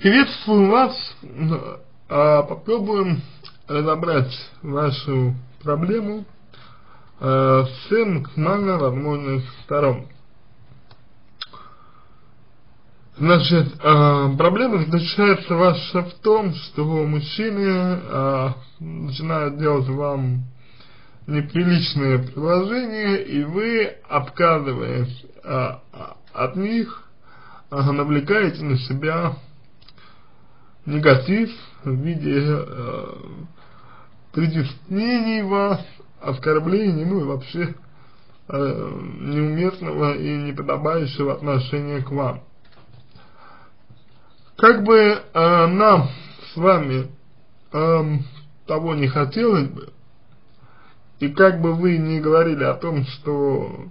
Приветствую вас. А, попробуем разобрать вашу проблему э, с максимально возможных сторон. Значит, э, проблема заключается ваша в том, что мужчины э, начинают делать вам неприличные предложения, и вы, отказываясь от них, э, навлекаете на себя негатив в виде э, притеснений вас, оскорблений, ну и вообще э, неуместного и неподобающего отношения к вам. Как бы э, нам с вами э, того не хотелось бы, и как бы вы ни говорили о том, что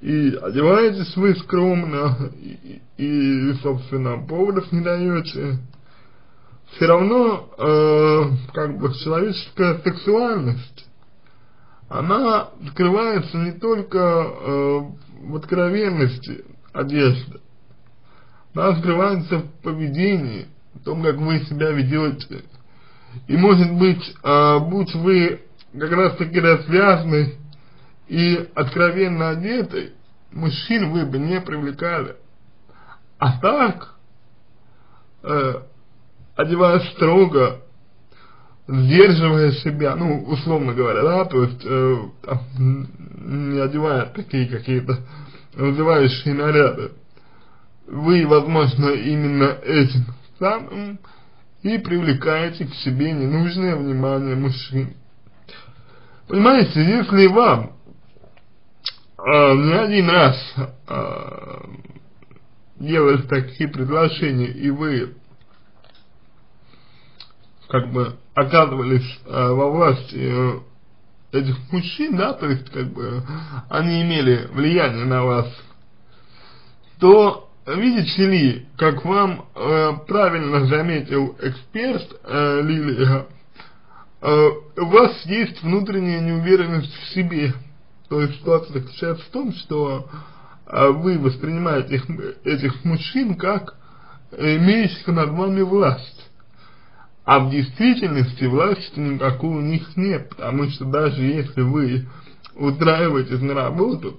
и одеваетесь вы скромно, и, и собственно, поводов не даете, все равно, э, как бы, человеческая сексуальность, она скрывается не только э, в откровенности одежды, она скрывается в поведении, в том, как вы себя ведете. И может быть, э, будь вы как раз таки развязаны и откровенно одеты, мужчин вы бы не привлекали. А так, э, одеваясь строго, сдерживая себя, ну, условно говоря, да, то есть, э, там, не одевая такие какие-то вызывающие наряды, вы, возможно, именно этим самым и привлекаете к себе ненужное внимание мужчин. Понимаете, если вам э, не один раз э, делали такие предложения, и вы как бы оказывались э, во власти э, этих мужчин, да, то есть как бы они имели влияние на вас, то видите ли, как вам э, правильно заметил эксперт э, Лилия, э, у вас есть внутренняя неуверенность в себе. То есть ситуация заключается в том, что э, вы воспринимаете их, этих мужчин как имеющих над вами власть. А в действительности власти никакой у них нет, потому что даже если вы устраиваетесь на работу,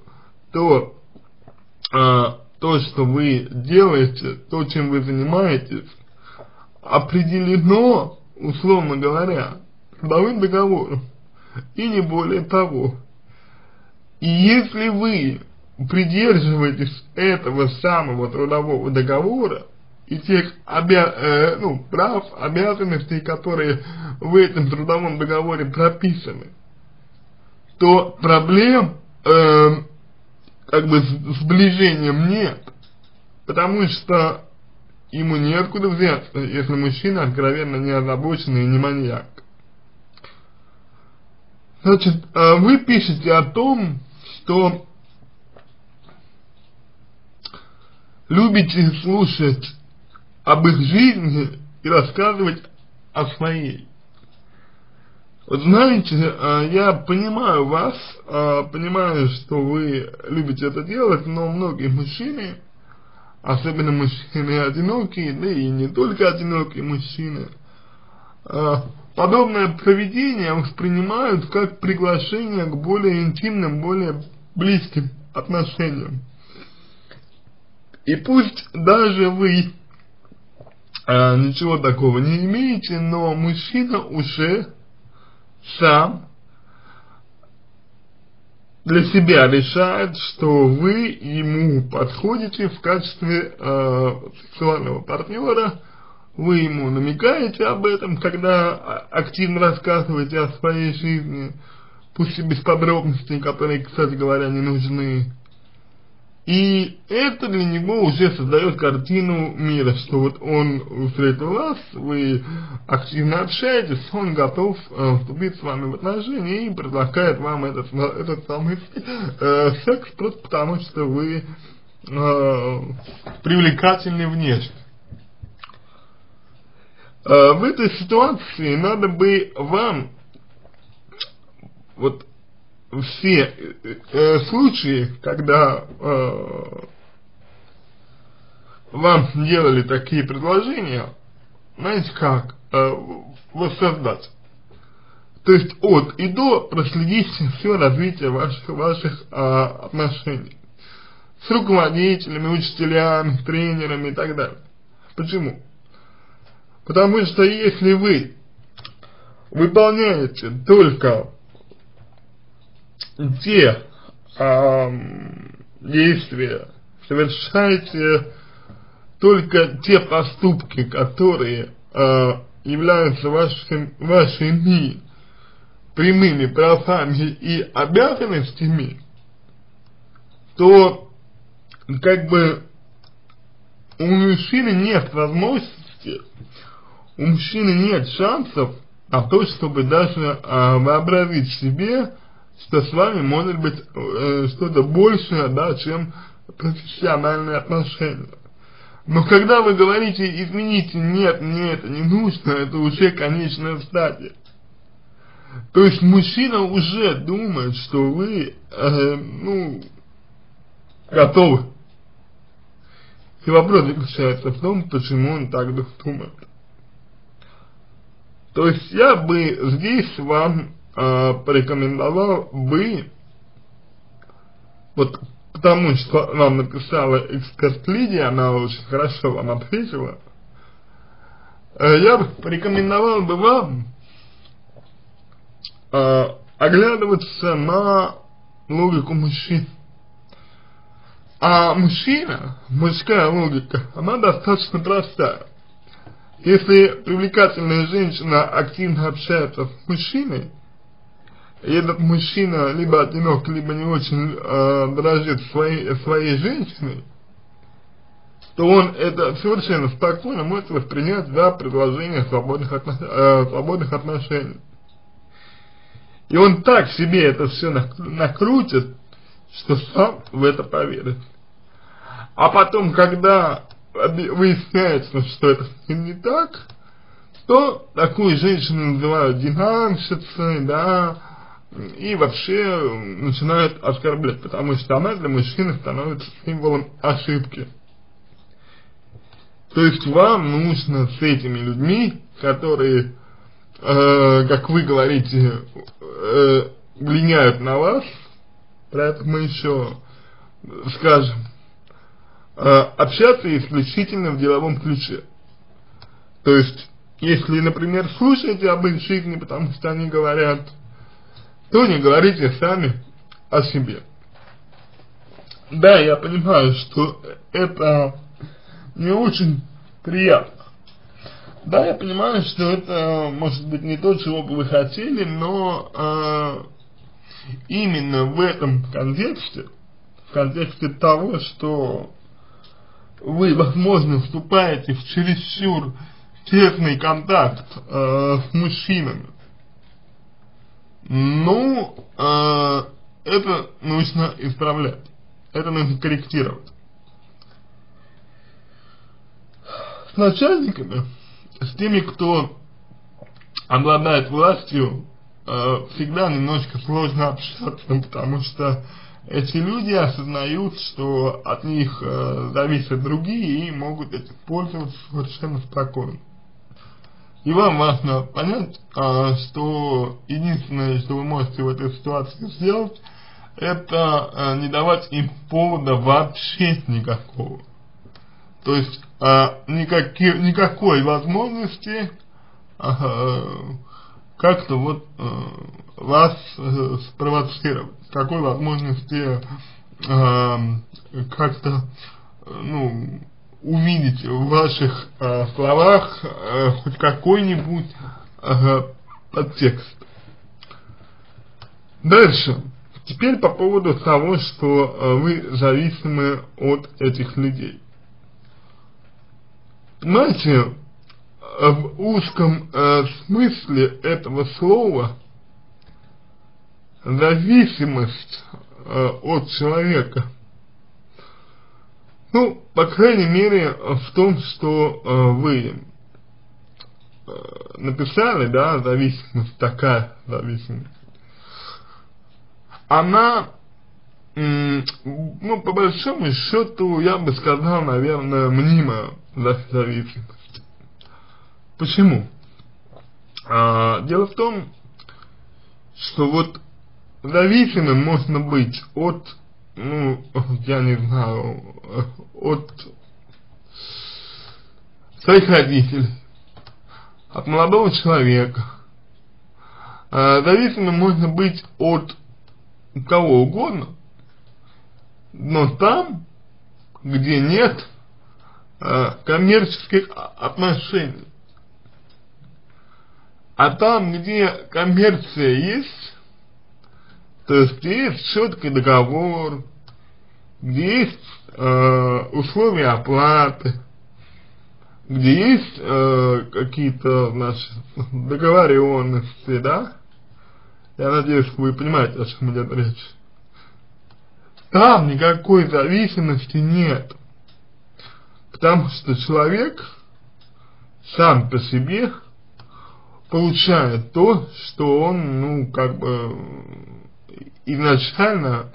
то а, то, что вы делаете, то, чем вы занимаетесь, определено, условно говоря, трудовым договором, и не более того. И если вы придерживаетесь этого самого трудового договора, и тех обя э, ну, прав, обязанностей, которые в этом трудовом договоре прописаны, то проблем э, как бы с сближением нет, потому что ему неоткуда взяться, если мужчина откровенно не озабоченный и не маньяк. Значит, э, вы пишете о том, что любите слушать об их жизни и рассказывать о своей. Знаете, э, я понимаю вас, э, понимаю, что вы любите это делать, но многие мужчины, особенно мужчины одинокие, да и не только одинокие мужчины, э, подобное поведение воспринимают как приглашение к более интимным, более близким отношениям. И пусть даже вы а, ничего такого не имеете, но мужчина уже сам для себя решает, что вы ему подходите в качестве э, сексуального партнера, вы ему намекаете об этом, когда активно рассказываете о своей жизни, пусть и без подробностей, которые, кстати говоря, не нужны. И это для него уже создает картину мира, что вот он встретил вас, вы активно общаетесь, он готов э, вступить с вами в отношения и предлагает вам этот, этот самый э, секс просто потому, что вы э, привлекательны внешне. Э, в этой ситуации надо бы вам вот все э, случаи, когда э, вам делали такие предложения, знаете как, э, воссоздать. То есть от и до проследите все развитие ваших, ваших э, отношений с руководителями, учителями, тренерами и так далее. Почему? Потому что если вы выполняете только те э, действия, совершаете только те поступки, которые э, являются вашим, вашими прямыми правами и обязанностями, то как бы у мужчины нет возможности, у мужчины нет шансов на то, чтобы даже э, вообразить себе, что с вами может быть э, что-то большее, да, чем профессиональные отношения. Но когда вы говорите, измените, нет, мне это не нужно, это уже конечная стадия. То есть мужчина уже думает, что вы, э, ну, готовы. И вопрос заключается в том, почему он так думает. То есть я бы здесь вам э, порекомендовал бы, вот потому что вам написала эксперт Лидия, она очень хорошо вам ответила, э, я бы порекомендовал бы вам э, оглядываться на логику мужчин. А мужчина, мужская логика, она достаточно простая. Если привлекательная женщина активно общается с мужчиной, этот мужчина либо одинок, либо не очень э, дорожит своей, своей женщиной, то он это совершенно спокойно может воспринять за предложение свободных, отно, э, свободных отношений. И он так себе это все накрутит, что сам в это поверит. А потом, когда выясняется, что это не так, то такую женщину называют динамщицей, да, и вообще начинают оскорблять, потому что она для мужчины становится символом ошибки. То есть вам нужно с этими людьми, которые, э, как вы говорите, э, влияют на вас, про это мы еще скажем, э, общаться исключительно в деловом ключе. То есть, если, например, слушаете об их жизни, потому что они говорят то не говорите сами о себе. Да, я понимаю, что это не очень приятно. Да, я понимаю, что это может быть не то, чего бы вы хотели, но э, именно в этом контексте, в контексте того, что вы, возможно, вступаете в чересчур тесный контакт э, с мужчинами, ну, э, это нужно исправлять. Это нужно корректировать. С начальниками, с теми, кто обладает властью, э, всегда немножко сложно общаться, потому что эти люди осознают, что от них э, зависят другие и могут этим пользоваться совершенно спокойно. И вам важно понять, а, что единственное, что вы можете в этой ситуации сделать, это а, не давать им повода вообще никакого. То есть а, никаки, никакой возможности как-то вот а, вас а, спровоцировать, какой возможности как-то ну увидеть в ваших э, словах э, хоть какой-нибудь э, подтекст. Дальше. Теперь по поводу того, что э, вы зависимы от этих людей. Знаете, в узком э, смысле этого слова зависимость э, от человека – ну, по крайней мере, в том, что э, вы э, написали, да, зависимость, такая зависимость, она ну, по большому счету, я бы сказал, наверное, мнимая зависимость. Почему? А, дело в том, что вот зависимым можно быть от, ну, я не знаю, от своих родителей, от молодого человека. А, зависимым можно быть от кого угодно, но там, где нет а, коммерческих отношений. А там, где коммерция есть, то есть есть четкий договор, где есть э, условия оплаты, где есть э, какие-то наши договоренности, да? Я надеюсь, вы понимаете, о чем идет речь. Там никакой зависимости нет. Потому что человек сам по себе получает то, что он, ну, как бы изначально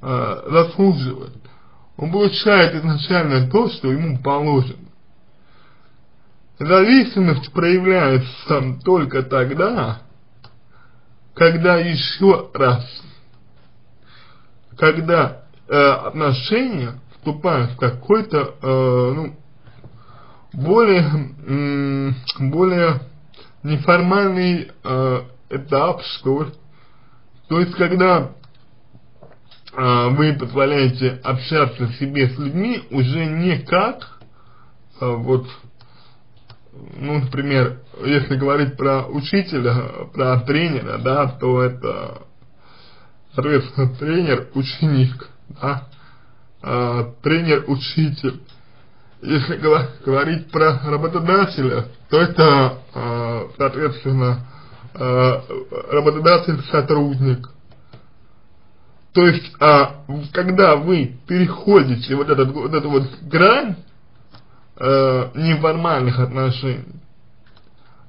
э, заслуживает. Он получает изначально то, что ему положено. Зависимость проявляется только тогда, когда еще раз, когда э, отношения вступают в какой-то, э, ну, более, более неформальный э, этап, что ли. То есть, когда э, вы позволяете общаться себе с людьми уже не как, э, вот, ну, например, если говорить про учителя, про тренера, да, то это, соответственно, тренер-ученик, да, э, тренер-учитель. Если говорить про работодателя, то это, э, соответственно, работодатель-сотрудник. То есть, а, когда вы переходите вот, этот, вот эту вот грань э, неформальных отношений,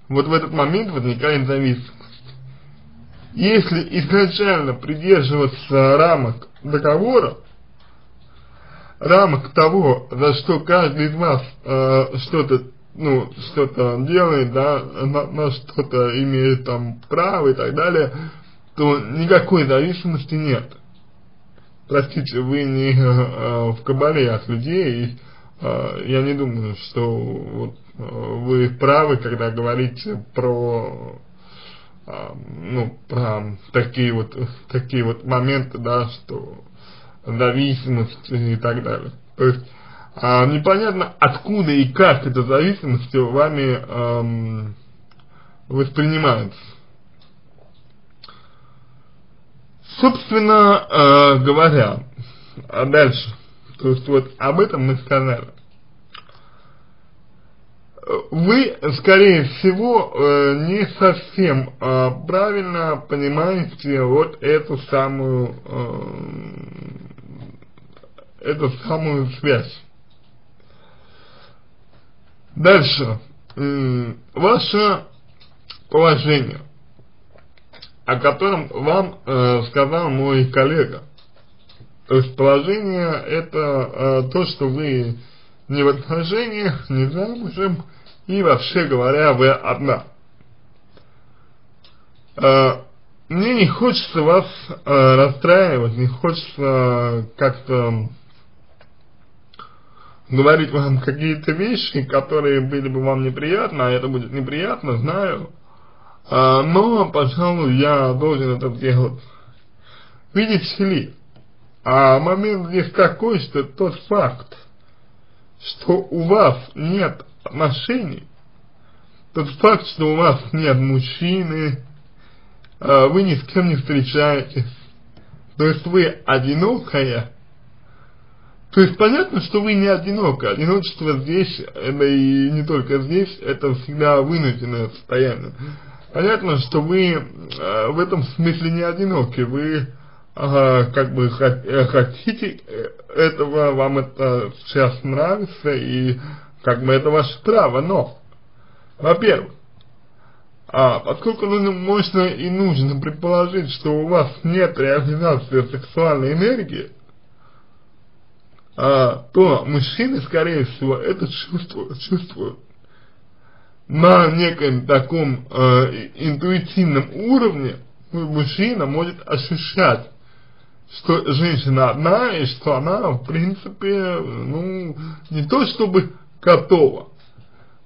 вот в этот момент возникает зависимость. Если изначально придерживаться рамок договора, рамок того, за что каждый из вас э, что-то ну, что-то делает, да, на, на что-то имеет там право и так далее, то никакой зависимости нет. Простите, вы не э, в кабале от людей, и э, я не думаю, что вот, э, вы правы, когда говорите про э, ну, про такие вот, такие вот моменты, да, что зависимость и так далее. То есть, а, непонятно откуда и как эта зависимость вами эм, воспринимается. Собственно э, говоря, а дальше, то есть вот об этом мы сказали. Вы, скорее всего, э, не совсем э, правильно понимаете вот эту самую, э, эту самую связь. Дальше. Ваше положение, о котором вам э, сказал мой коллега. То есть положение это э, то, что вы не в отношениях, не замужем, и вообще говоря, вы одна. Э, мне не хочется вас расстраивать, не хочется как-то говорить вам какие-то вещи, которые были бы вам неприятны, а это будет неприятно, знаю. А, но, пожалуй, я должен это сделать. Видите ли, а момент здесь такой, что тот факт, что у вас нет отношений, тот факт, что у вас нет мужчины, а, вы ни с кем не встречаетесь, то есть вы одинокая, то есть понятно, что вы не одинока. Одиночество здесь, это и не только здесь, это всегда вынужденное состояние. Понятно, что вы э, в этом смысле не одиноки. Вы э, как бы э, хотите этого, вам это сейчас нравится, и как бы это ваше право. Но, во-первых, а, поскольку ну, можно и нужно предположить, что у вас нет реализации сексуальной энергии, а, то мужчины, скорее всего, это чувствуют, чувствуют на неком таком э, интуитивном уровне мужчина может ощущать, что женщина одна и что она, в принципе, ну, не то чтобы готова,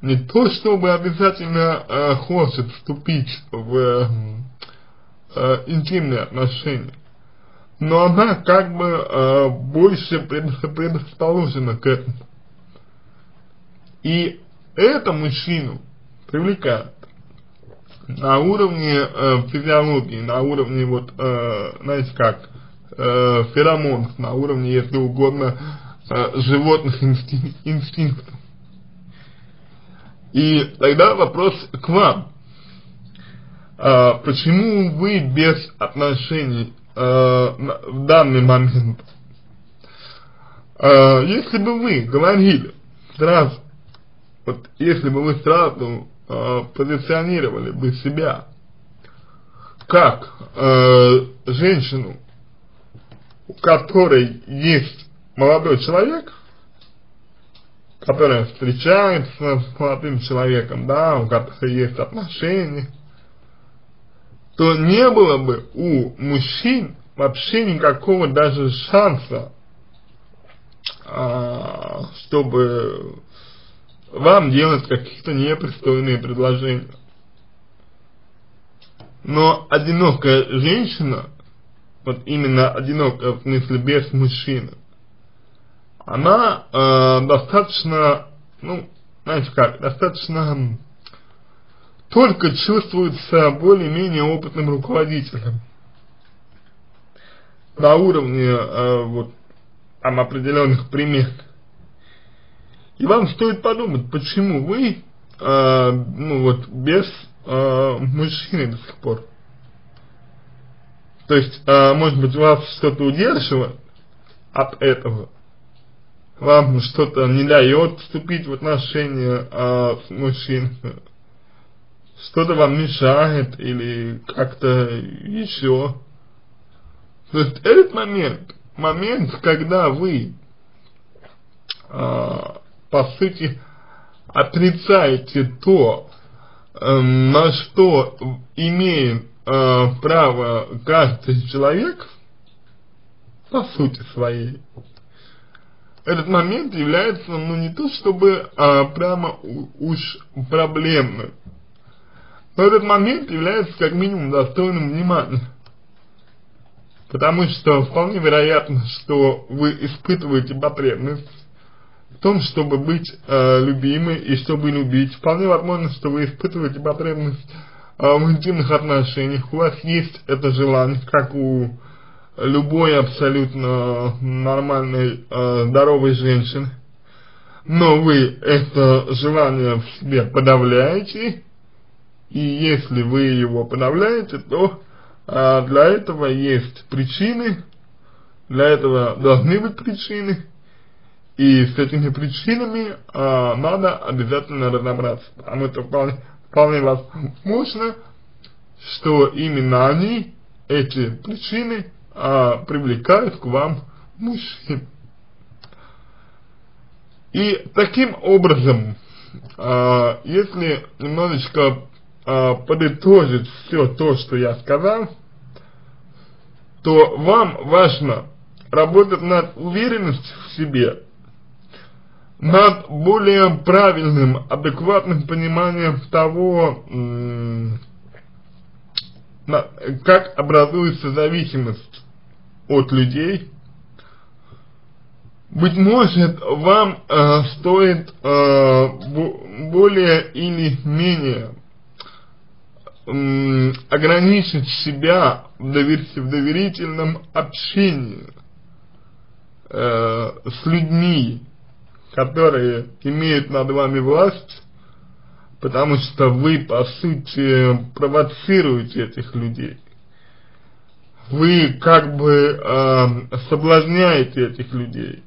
не то чтобы обязательно э, хочет вступить в э, интимные отношения, но она как бы э, больше предрасположена к этому. И это мужчину привлекает на уровне э, физиологии, на уровне вот, э, знаете как, э, феромонов, на уровне, если угодно, э, животных инстинк инстинктов. И тогда вопрос к вам. А, почему вы без отношений в данный момент? А, если бы вы говорили сразу, вот если бы вы сразу а, позиционировали бы себя как а, женщину, у которой есть молодой человек, которая встречается с молодым человеком, да, у которых есть отношения, то не было бы у мужчин вообще никакого даже шанса, а, чтобы вам делать какие-то непристойные предложения. Но одинокая женщина, вот именно одинокая в смысле без мужчины, она э, достаточно, ну, знаете как, достаточно только чувствуется более-менее опытным руководителем на уровне э, вот там определенных примет. И вам стоит подумать, почему вы, э, ну вот, без э, мужчины до сих пор. То есть, э, может быть, вас что-то удерживает от этого, вам что-то не дает вступить в отношения а, с мужчиной, что-то вам мешает или как-то еще. То есть этот момент, момент, когда вы, а, по сути, отрицаете то, э, на что имеет э, право каждый человек, по сути своей, этот момент является, ну, не то чтобы а, прямо уж проблемным, но этот момент является как минимум достойным внимания. Потому что вполне вероятно, что вы испытываете потребность в том, чтобы быть э, любимой и чтобы любить. Вполне возможно, что вы испытываете потребность э, в интимных отношениях. У вас есть это желание, как у любой абсолютно нормальной, э, здоровой женщины, но вы это желание в себе подавляете, и если вы его подавляете, то э, для этого есть причины, для этого должны быть причины, и с этими причинами э, надо обязательно разобраться, потому что вполне, вполне возможно, что именно они, эти причины, а, привлекают к вам мужчин. И таким образом, а, если немножечко а, подытожить все то, что я сказал, то вам важно работать над уверенностью в себе, над более правильным, адекватным пониманием того, как образуется зависимость от людей. Быть может, вам э, стоит э, более или менее ограничить себя в, довер в доверительном общении э, с людьми, которые имеют над вами власть, потому что вы, по сути, провоцируете этих людей. Вы как бы э, соблазняете этих людей,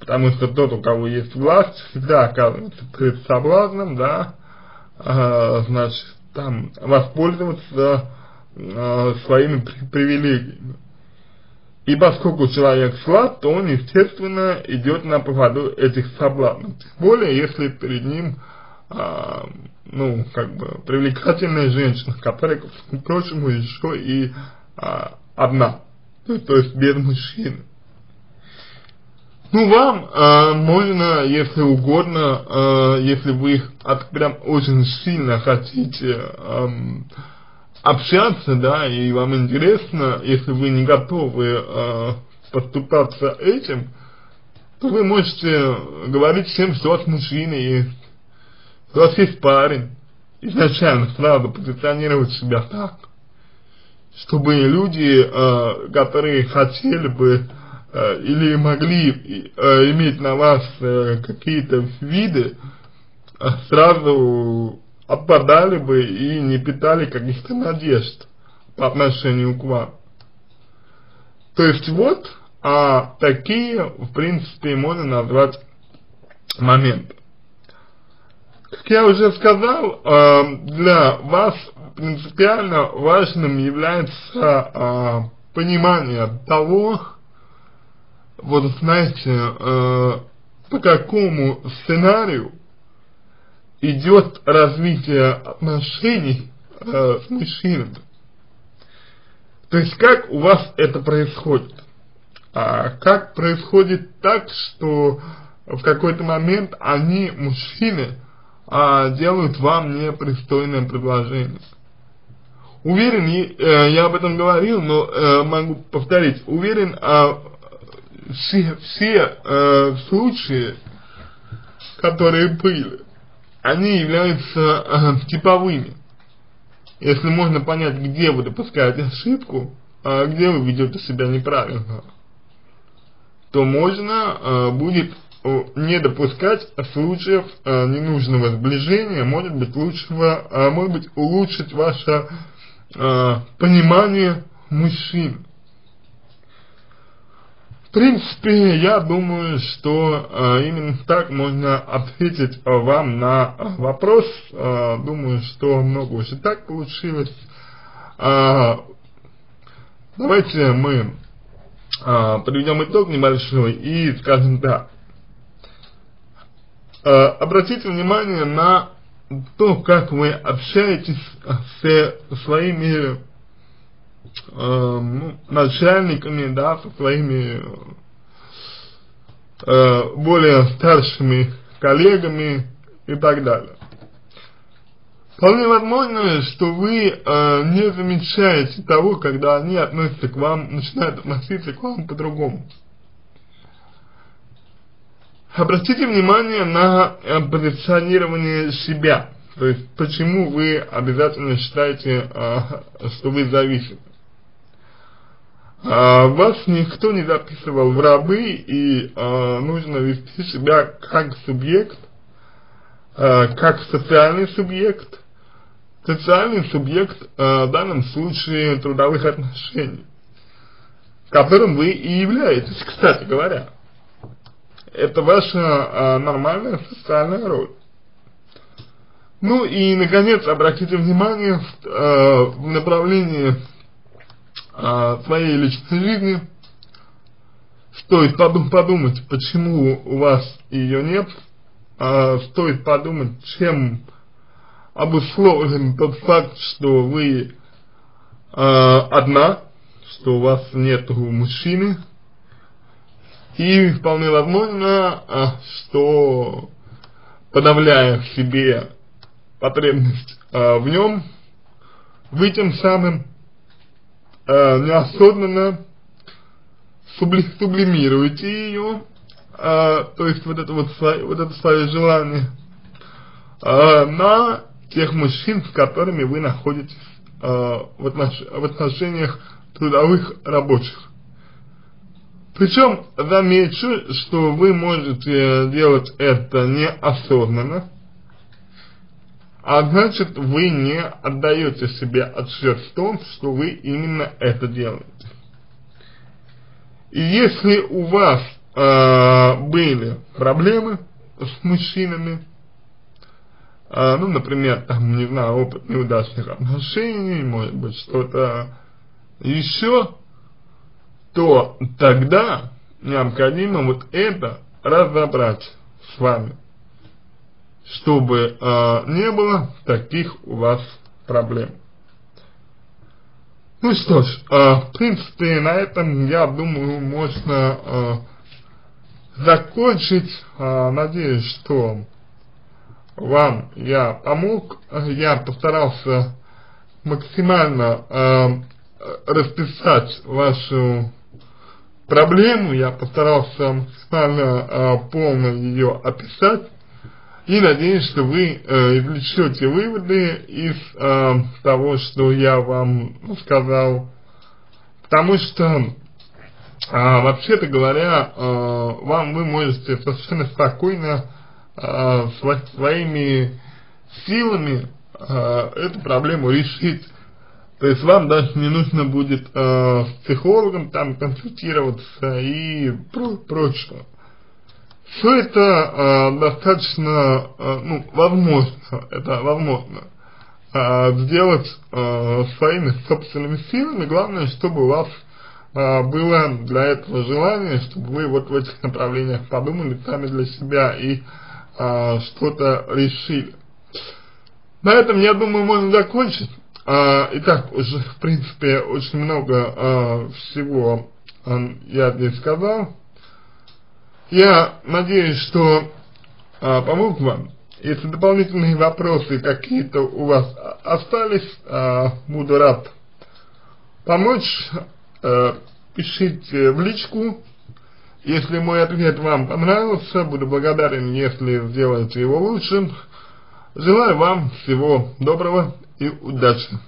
потому что тот, у кого есть власть, всегда оказывается перед соблазном, да, э, значит, там, воспользоваться э, своими привилегиями. И поскольку человек слаб, то он, естественно, идет на поводу этих соблазнов. Тем более, если перед ним, а, ну, как бы, привлекательная женщина, которая, ко всему прочему, еще и а, одна, то, то есть без мужчины. Ну, вам э, можно, если угодно, э, если вы от, прям очень сильно хотите э, общаться, да, и вам интересно, если вы не готовы э, поступаться этим, то вы можете говорить всем, что у вас мужчина есть, что у вас есть парень, изначально сразу позиционировать себя так, чтобы люди, э, которые хотели бы или могли э, иметь на вас э, какие-то виды, э, сразу отпадали бы и не питали каких-то надежд по отношению к вам. То есть вот а такие, в принципе, можно назвать моменты. Как я уже сказал, э, для вас принципиально важным является э, понимание того, вот знаете, э, по какому сценарию идет развитие отношений э, с мужчинами. То есть как у вас это происходит? А как происходит так, что в какой-то момент они, мужчины, а, делают вам непристойное предложение? Уверен, э, я об этом говорил, но э, могу повторить, уверен, э, все, все э, случаи, которые были, они являются э, типовыми. Если можно понять, где вы допускаете ошибку, а где вы ведете себя неправильно, то можно э, будет э, не допускать случаев э, ненужного сближения, может быть лучшего, э, может быть улучшить ваше э, понимание мужчин. В принципе, я думаю, что э, именно так можно ответить вам на вопрос. Э, думаю, что много уже так получилось. Э, давайте мы подведем итог небольшой и скажем так. Обратите внимание на то, как вы общаетесь со своими э, ну, начальниками, да, со своими э, более старшими коллегами и так далее. Вполне возможно, что вы э, не замечаете того, когда они относятся к вам, начинают относиться к вам по-другому. Обратите внимание на э, позиционирование себя. То есть, почему вы обязательно считаете, э, что вы зависимы. А, вас никто не записывал в рабы, и а, нужно вести себя как субъект, а, как социальный субъект, социальный субъект а, в данном случае трудовых отношений, которым вы и являетесь, кстати говоря. Это ваша а, нормальная социальная роль. Ну и, наконец, обратите внимание в, э, в направлении а, своей личной жизни, стоит подум подумать, почему у вас ее нет, а, стоит подумать, чем обусловлен тот факт, что вы а, одна, что у вас нет мужчины, и вполне возможно, а, что подавляя в себе потребность а, в нем, вы тем самым э, неосознанно субли, сублимируете ее, э, то есть вот это вот, вот это свое желание, э, на тех мужчин, с которыми вы находитесь э, в, отнош в отношениях трудовых рабочих. Причем замечу, что вы можете делать это неосознанно, а значит вы не отдаете себе отчет в том, что вы именно это делаете. И если у вас э, были проблемы с мужчинами, э, ну, например, там, не знаю, опыт неудачных отношений, может быть, что-то еще, то тогда необходимо вот это разобрать с вами, чтобы э, не было таких у вас проблем. Ну что ж, э, в принципе, на этом, я думаю, можно э, закончить. Э, надеюсь, что вам я помог. Я постарался максимально э, расписать вашу проблему, я постарался максимально э, полно ее описать. И надеюсь, что вы э, извлечете выводы из э, того, что я вам сказал. Потому что, э, вообще-то говоря, э, вам вы можете совершенно спокойно э, своими силами э, эту проблему решить. То есть вам даже не нужно будет э, с психологом там консультироваться и про прочее. Все это э, достаточно, э, ну, возможно, это возможно э, сделать э, своими собственными силами. Главное, чтобы у вас э, было для этого желание, чтобы вы вот в этих направлениях подумали сами для себя и э, что-то решили. На этом, я думаю, можно закончить. А, итак, уже, в принципе, очень много а, всего а, я здесь сказал. Я надеюсь, что а, помог вам. Если дополнительные вопросы какие-то у вас остались, а, буду рад помочь. А, пишите в личку. Если мой ответ вам понравился, буду благодарен, если сделаете его лучшим. Желаю вам всего доброго и удачи.